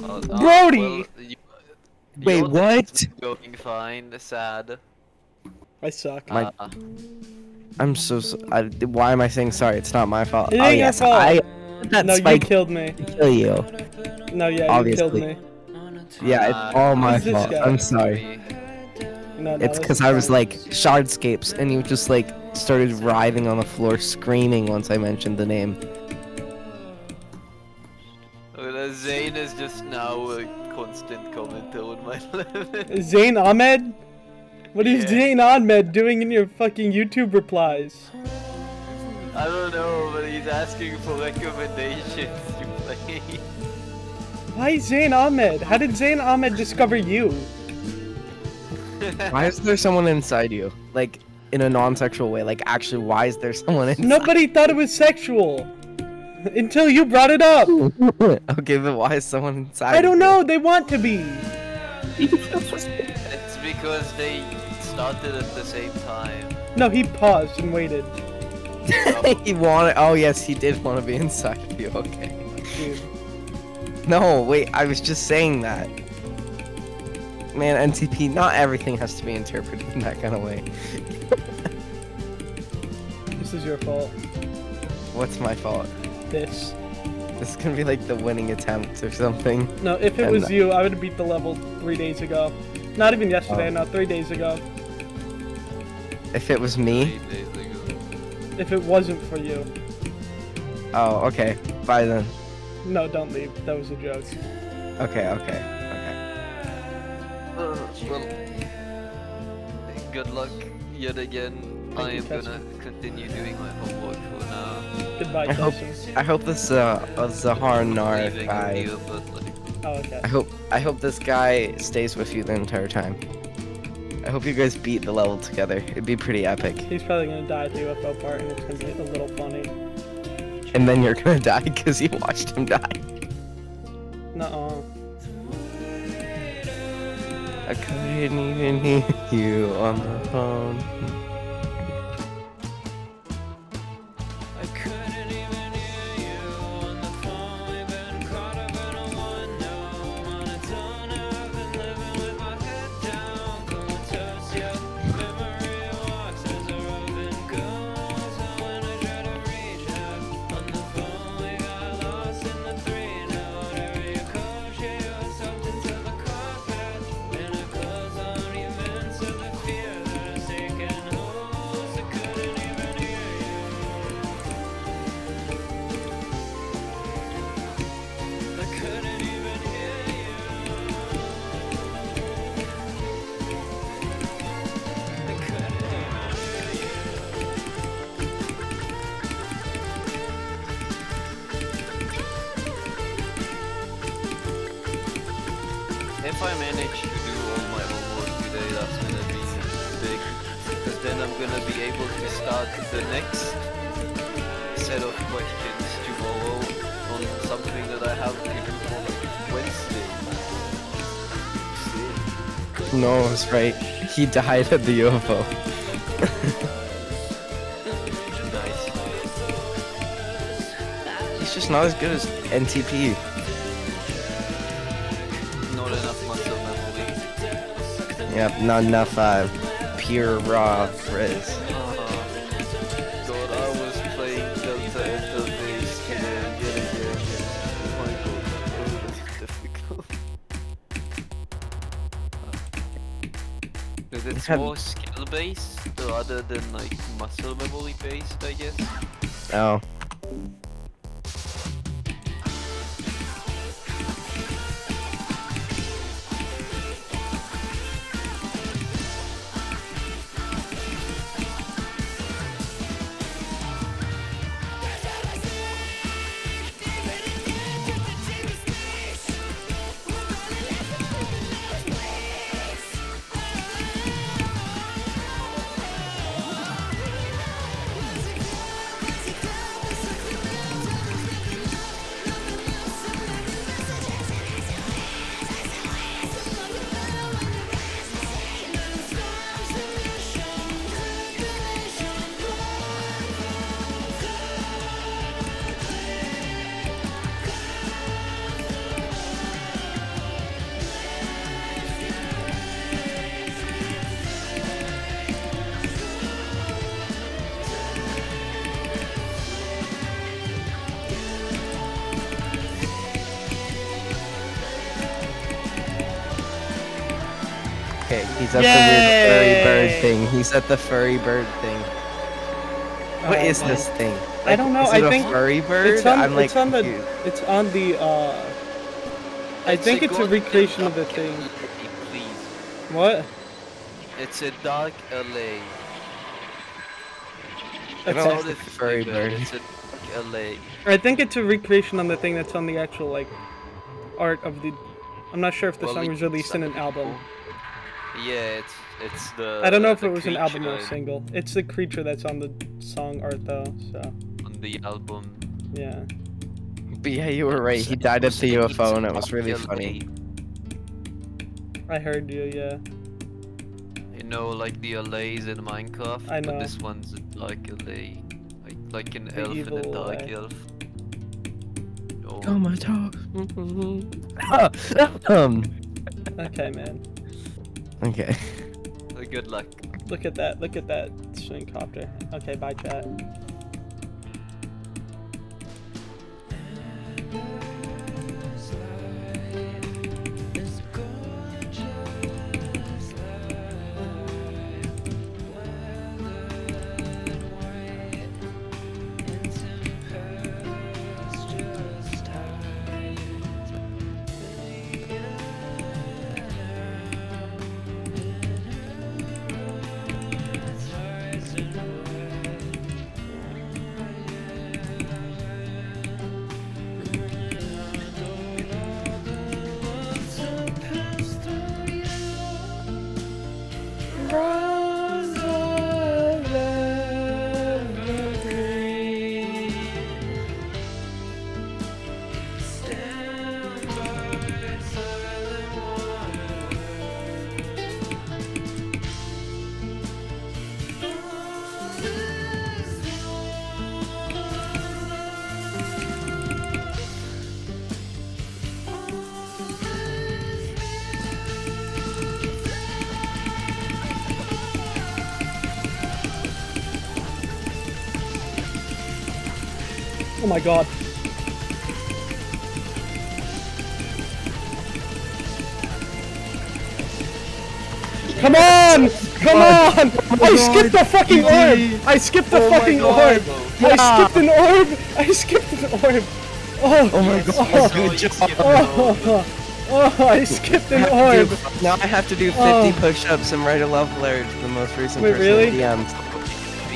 Uh, uh, Brody! well, you- Wait, what? day's Going fine. Sad. I suck. My- Uh, I'm so. s I why am I saying sorry? It's not my fault. It oh ain't your yes, fault. I. That no, you killed me. kill you. No, yeah, Obviously. you killed me. Yeah, Uh, it's all my who's fault. I'm sorry. No, no, It's because I was fine. like shardscapes, and you just like started writhing on the floor, screaming once I mentioned the name. Uh, Zane is just now a constant commenter on my level. Zayn Ahmed? What is Yeah. Zayn Ahmed doing in your fucking YouTube replies? I don't know, but he's asking for recommendations to play. Why Zayn Ahmed? How did Zayn Ahmed discover you? Why is there someone inside you? Like in a non-sexual way. Like actually, why is there someone inside? Nobody thought it was sexual. Until you brought it up. okay, but why is someone inside? I don't know, they want to be. It's because they started at the same time. No, he paused and waited. he wanted. Oh yes, he did want to be inside of you. Okay. Dude. No, wait. I was just saying that. Man, NTP. Not everything has to be interpreted in that kind of way. This is your fault. What's my fault? This. This is gonna be like the winning attempt or something. No, if it And- was you, I would have beat the level three days ago. Not even yesterday, Oh. no, three days ago. If it was me. Three days ago. If it wasn't for you. Oh, okay. Bye then. No, don't leave. That was a joke. Okay, okay, okay. Uh, well, good luck yet again. Thank I am gonna continue doing my homework for now. Goodbye, I hope I hope this uh, uh Zahar Nar guy. you, but like, Oh, okay. I hope I hope this guy stays with you the entire time. I hope you guys beat the level together. It'd be pretty epic. He's probably gonna die at the UFO part, and it's gonna be a little funny. And then you're gonna die because you watched him die. Nuh-uh. I couldn't even hear you on the phone. If I manage to do all my homework today, that's gonna be big. Because then I'm gonna be able to start the next set of questions tomorrow on something that I have to do on Wednesday. No, it's right. He died at the UFO. Nice. He's just not as good as NTP. Yep, not enough uh, pure raw frizz. God, I was playing Delta Interface today yet again. My god, that was difficult. Because it's Have- more skill based rather than like muscle memory based, I guess. Oh. Okay, he's at the weird furry bird thing. He's at the furry bird thing. What Oh, is man. this thing? I don't know, Is I it a think furry bird. It's on, I'm like it's on the confused. it's on the uh I think it's a recreation of the thing. Please. What? It's a dark LA. I That's don't the furry bird. It's a dark LA. I think it's a recreation on the thing that's on the actual like art of the I'm not sure if the Well, song was released in an album. people- Yeah, it's it's the. I don't know if it was an album or a single. It's the creature that's on the song art though, so On the album. yeah. But yeah, you were right. He died at the UFO, and a it was really funny. I heard you, yeah. You know, like the Allays in Minecraft. I know. But this one's a dark LA. Like like an The elf and a evil dark LA. elf. Oh. Oh my dog. um. Okay, man. Okay. Good luck. Look at that. Look at that swing copter. Okay, bye chat. Oh my god. Come on! Come oh on! I skipped the fucking orb! I skipped the Oh fucking God. orb! I skipped an orb! I skipped an orb! Oh, Oh my god. Oh. Good job. oh, oh, I skipped an orb! Now I have to do 50 Oh. push-ups and write a love letter to the most recent Wait, person really? DMs.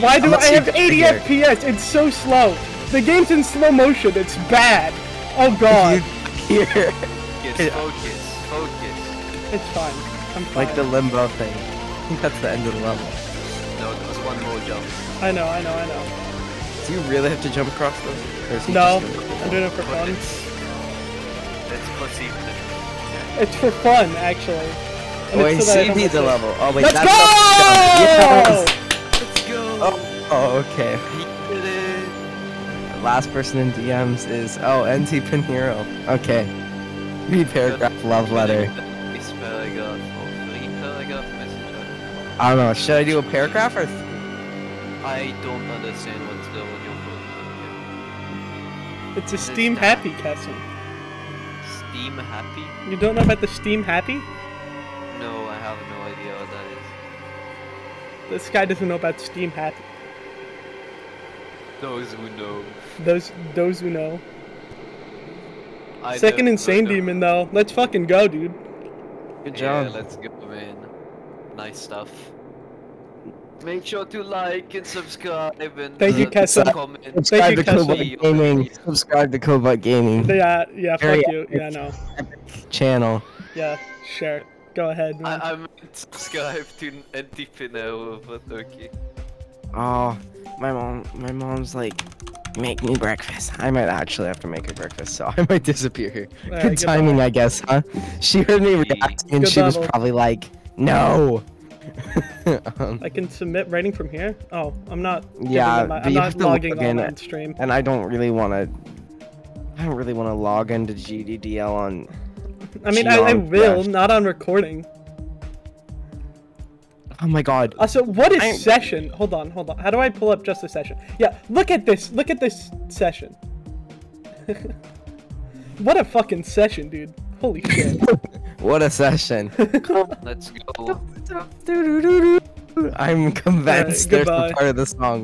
Why do Unless I have 80. FPS? It's so slow. The game's in slow motion. It's bad. Oh god. Here, Focus, focus, focus. It's fine. I'm fine. like the limbo thing. I think that's the end of the level. No, there was one more jump. I know, I know, I know. Do you really have to jump across those? Or is he No, just I'm doing it for But fun. it's it's placebo. It's for fun, actually. And Oh, it's so I see don't beat miss the level. Oh wait, Let's that's go! the jump. Let's go. Yes. Oh, okay. He did it. Last person in DMs is oh NT Pinheiro. Okay. Three paragraph love letter. This paragraph or three paragraph message. I don't know. Should I do a paragraph or? Th- I don't understand what's the on your phone. It's a Steam Happy, Kessem. Steam happy? You don't know about the Steam Happy? No, I have no idea what that is. This guy doesn't know about Steam Happy. Those who know. Those those who know. I Second don't Insane. Demon though. Let's fucking go, dude. Good Yeah, job. let's go, man. Nice stuff. Make sure to like and subscribe and Thank you, uh, Kessem. comment. Subscribe you, to Cassie. Codebot Gaming. Subscribe to Codebot Gaming Yeah, yeah, Very fuck you. Yeah, no. channel. Yeah, sure. Go ahead, man. I, I'm subscribed to NT Pinheiro, but okay. Oh, my mom. My mom's like, make me breakfast. I might actually have to make her breakfast, so I might disappear here. Alright, Good timing. I guess, huh? She heard me reacting, and Good she was probably like, no. um, I can submit writing from here. Oh, I'm not. Yeah, my- I'm not have logging log in. stream. and I don't really want to. I don't really want to log into GDDL on. I mean, I, I will, not on recording. Oh my god. Uh, also, what is I- session? Hold on, hold on. How do I pull up just a session? Yeah, look at this. Look at this session. what a fucking session, dude. Holy shit. What a session. Let's go. I'm convinced there's a part of the song